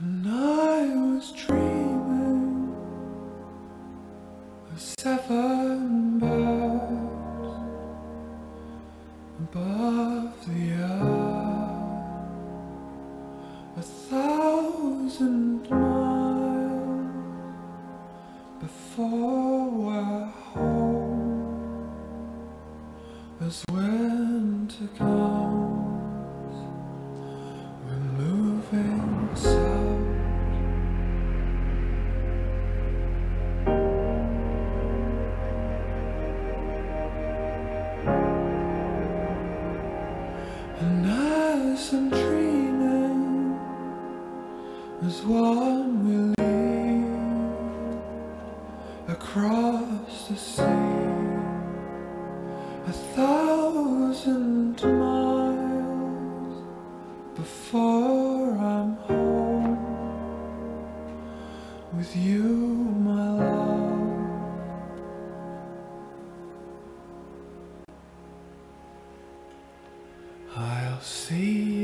And I was dreaming of seven birds above the earth, a thousand miles before we're home as winter comes. As I'm dreaming, as one will leave across the sea, a thousand miles before I'm home with you, my love. See